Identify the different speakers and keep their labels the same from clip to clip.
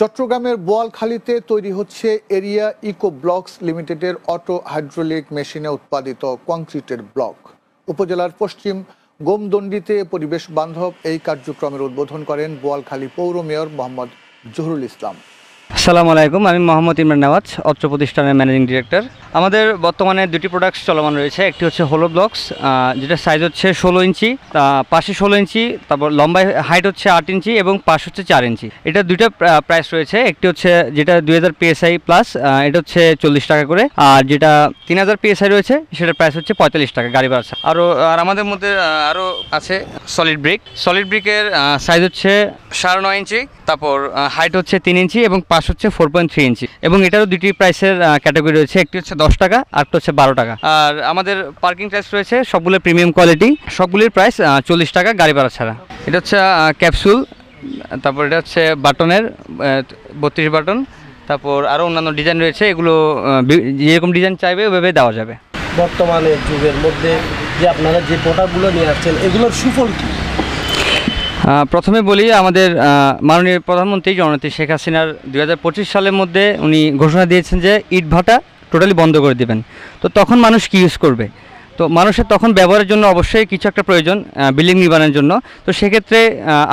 Speaker 1: চট্টগ্রামের বোয়ালখালীতে তৈরি হচ্ছে এরিয়া ইকো ব্লকস লিমিটেডের অটো হাইড্রোলিক মেশিনে উৎপাদিত কংক্রিটের ব্লক। উপজেলার পশ্চিম গোমদণ্ডিতে পরিবেশ বান্ধব এই কার্যক্রমের উদ্বোধন করেন বোয়ালখালী পৌর মেয়র মোহাম্মদ জহুরুল ইসলাম।
Speaker 2: আসসালামু আলাইকুম, আমি মোহাম্মদ ইমরান নওয়াজ অত্র প্রতিষ্ঠানের ম্যানেজিং ডিরেক্টর। আমাদের বর্তমানে দুটি প্রোডাক্টস চলমান রয়েছে, একটি হচ্ছে হোলো ব্লকস যেটা সাইজ হচ্ছে ষোলো ইঞ্চি পাশে ষোলো ইঞ্চি, তারপর লম্বায় হাইট হচ্ছে আট ইঞ্চি এবং পাশ হচ্ছে চার ইঞ্চি। এটা দুইটা প্রাইস রয়েছে, একটি হচ্ছে যেটা দুই হাজার পিএসআই প্লাস এটা হচ্ছে চল্লিশ টাকা করে, আর যেটা তিন হাজার পিএসআই রয়েছে, সেটার প্রাইস হচ্ছে পঁয়তাল্লিশ টাকা গাড়ি ভাড়া আরও আর আমাদের মধ্যে আরও আছে সলিড ব্রিক সলিড ব্রিকের সাইজ হচ্ছে সাড়ে নয় ইঞ্চি, তারপর হাইট হচ্ছে তিন ইঞ্চি এবং পাশ হচ্ছে ফোর পয়েন্ট থ্রি ইঞ্চি এবং এটারও দুটি প্রাইসের ক্যাটাগরি রয়েছে। একটি হচ্ছে দশ টাকা আর একটা হচ্ছে বারো টাকা। আর আমাদের পার্কিং প্রাইস রয়েছে সবগুলো প্রিমিয়াম কোয়ালিটি সবগুলির প্রাইস চল্লিশ টাকা গাড়ি ভাড়া ছাড়া। এটা হচ্ছে ক্যাপসুল তারপর এটা হচ্ছে বাটনের বত্রিশ বাটন। তারপর আরও অন্যান্য ডিজাইন রয়েছে, এগুলো যেরকম ডিজাইন চাইবে, ওইভাবে দেওয়া যাবে।
Speaker 3: বর্তমানে যুগের মধ্যে যে আপনারা যে প্রোডাক্টগুলো নিয়ে আসছেন, এগুলোর সুফল কি?
Speaker 2: প্রথমে বলি আমাদের মাননীয় প্রধানমন্ত্রী জননেত্রী শেখ হাসিনার দুই হাজার পঁচিশ সালের মধ্যে উনি ঘোষণা দিয়েছেন যে ইট ভাটা টোটালি বন্ধ করে দেবেন। তো তখন মানুষ কি ইউজ করবে? তো মানুষের তখন ব্যবহারের জন্য অবশ্যই কিছু একটা প্রয়োজন বিল্ডিং নির্মাণের জন্য। তো সেক্ষেত্রে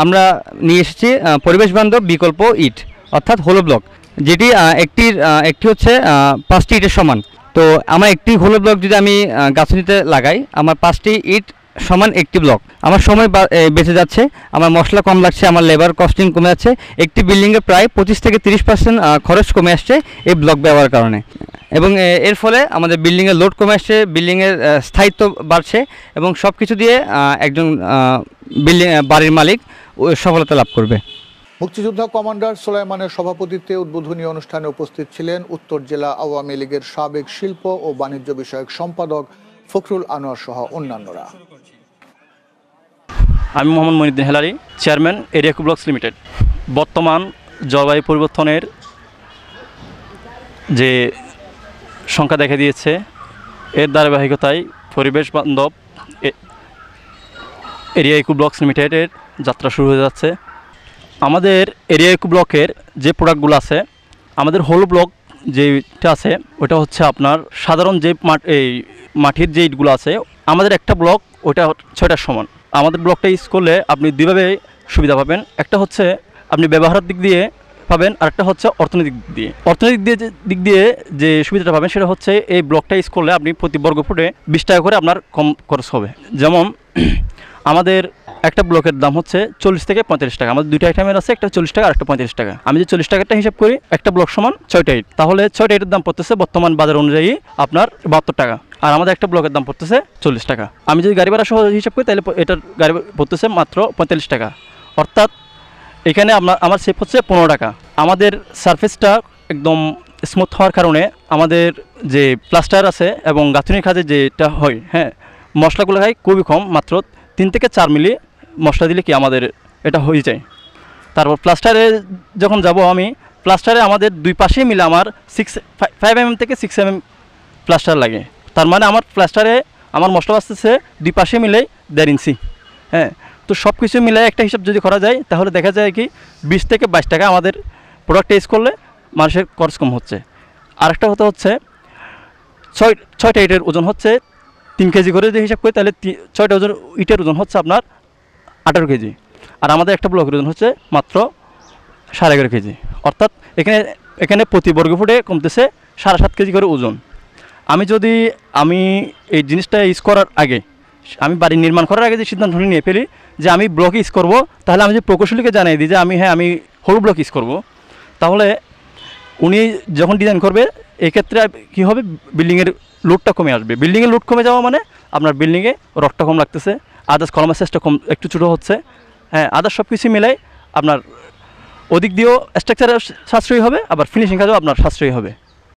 Speaker 2: আমরা নিয়ে এসেছি পরিবেশ বান্ধব বিকল্প ইট অর্থাৎ হোলো ব্লক যেটি একটির একটি হচ্ছে পাঁচটি ইটের সমান। তো আমার একটি হোলো ব্লক যদি আমি আহ, গাঁথনিতে লাগাই আমার পাঁচটি ইট সমান একটি ব্লক আমার সময় বেঁচে যাচ্ছে, আমার মশলা কম লাগছে, আমার লেবার কস্টিং কমে যাচ্ছে। একটি বিল্ডিংয়ে প্রায় পঁচিশ থেকে তিরিশ পার্সেন্ট খরচ কমে আসছে এই ব্লক ব্যবহারের কারণে। এবং এর ফলে আমাদের বিল্ডিংয়ের লোড কমে আসছে বিল্ডিংয়ের স্থায়িত্ব বাড়ছে এবং সব কিছু দিয়ে একজন বিল্ডিং বাড়ির মালিক সফলতা লাভ করবে।
Speaker 1: মুক্তিযোদ্ধা কমান্ডার সোলাইমানের সভাপতিত্বে উদ্বোধনী অনুষ্ঠানে উপস্থিত ছিলেন উত্তর জেলা আওয়ামী লীগের সাবেক শিল্প ও বাণিজ্য বিষয়ক সম্পাদক ফখরুল আনোয়ার সহ অন্যান্যরা।
Speaker 4: আমি মোহাম্মদ মনিদ্দিন হেলারি, চেয়ারম্যান এরিয়াকু ব্লকস লিমিটেড। বর্তমান জলবায়ু পরিবর্তনের যে সংখ্যা দেখা দিয়েছে, এর ধারাবাহিকতায় পরিবেশ বান্ধব এরিয়া ইকো ব্লকস লিমিটেডের যাত্রা শুরু হয়ে যাচ্ছে। আমাদের এরিয়া ইকো ব্লকের যে প্রোডাক্টগুলো আছে, আমাদের হোল ব্লক যেটা আছে, ওটা হচ্ছে আপনার সাধারণ যে মাট এই মাটির যে ইটগুলো আছে, আমাদের একটা ব্লক ওটা ছয়টার সমান। আমাদের ব্লকটা ইউজ করলে আপনি দুইভাবে সুবিধা পাবেন। একটা হচ্ছে আপনি ব্যবহারের দিক দিয়ে পাবেন আর একটা হচ্ছে অর্থনৈতিক দিক দিয়ে। অর্থনৈতিক দিয়ে দিক দিয়ে যে সুবিধাটা পাবেন সেটা হচ্ছে এই ব্লকটা ইউজ করলে আপনি প্রতি বর্গ ফুটে বিশ টাকা করে আপনার কম খরচ হবে। যেমন আমাদের একটা ব্লকের দাম হচ্ছে চল্লিশ থেকে পঁয়তাল্লিশ টাকা। আমাদের দুইটা আইটেমের আছে, একটা চল্লিশ টাকা আর একটা পঁয়তাল্লিশ টাকা। আমি যে চল্লিশ টাকাটা হিসাব করি, একটা ব্লক সমান ছয়টা ইট তাহলে ছয়টা ইটের দাম পড়তেছে বর্তমান বাজার অনুযায়ী আপনার বাহাত্তর টাকা। আর আমাদের একটা ব্লকের দাম পড়তেছে চল্লিশ টাকা। আমি যদি গাড়ি ভাড়া সহ হিসাব করি, তাহলে এটার গাড়ি পড়তেছে মাত্র পঁয়তাল্লিশ টাকা। অর্থাৎ এখানে আপনার আমার সেফ হচ্ছে পনেরো টাকা। আমাদের সারফেসটা একদম স্মুথ হওয়ার কারণে আমাদের যে প্লাস্টার আছে এবং গাঁথনির কাজে যেটা হয় হ্যাঁ মশলাগুলো খাই খুবই কম, মাত্র তিন থেকে চার মিলি মশলা দিলে কি আমাদের এটা হয়ে যায়। তারপর প্লাস্টারে যখন যাব আমি প্লাস্টারে আমাদের দুই পাশেই মিলে আমার সিক্স ফাইভ এম থেকে সিক্স এম প্লাস্টার লাগে। তার মানে আমার প্লাস্টারে আমার মশলা বাঁচতেছে, দুই পাশে মিলে দেড় ইঞ্চি। হ্যাঁ তো সব কিছু মিলে একটা হিসাব যদি করা যায়, তাহলে দেখা যায় কি, বিশ থেকে বাইশ টাকা আমাদের প্রোডাক্ট ইউজ করলে মানুষের খরচ কম হচ্ছে। আরেকটা কথা হচ্ছে, ছয়, ছয়টা ইটের ওজন হচ্ছে, তিন কেজি করে যদি হিসাব করি, তাহলে ছয়টা ওজন, ইটের ওজন হচ্ছে আপনার আঠারো কেজি। আর আমাদের একটা ব্লকের ওজন হচ্ছে মাত্র সাড়ে এগারো কেজি। অর্থাৎ এখানে এখানে প্রতি বর্গ ফুটে কমতেছে সাড়ে সাত কেজি করে ওজন। আমি যদি আমি এই জিনিসটা ইউজ করার আগে, আমি বাড়ি নির্মাণ করার আগে যে সিদ্ধান্ত নিয়ে ফেলি, যে আমি ব্লক ইউজ করব, তাহলে আমি যে প্রকৌশলীকে জানিয়ে দিই যে আমি হ্যাঁ আমি হলু ব্লক ইউজ করব, তাহলে উনি যখন ডিজাইন করবে, এক্ষেত্রে কী হবে? বিল্ডিংয়ের লোডটা কমে আসবে। বিল্ডিংয়ের লোড কমে যাওয়া মানে আপনার বিল্ডিংয়ে রডটা কম লাগতেছে আদার্স কলমের সাইজটা কম, একটু ছোটো হচ্ছে। হ্যাঁ আদার্স সব কিছু মিলাই আপনার ওদিক দিয়েও স্ট্রাকচারের সাশ্রয়ী হবে, আবার ফিনিশিং কাজেও আপনার সাশ্রয়ী হবে।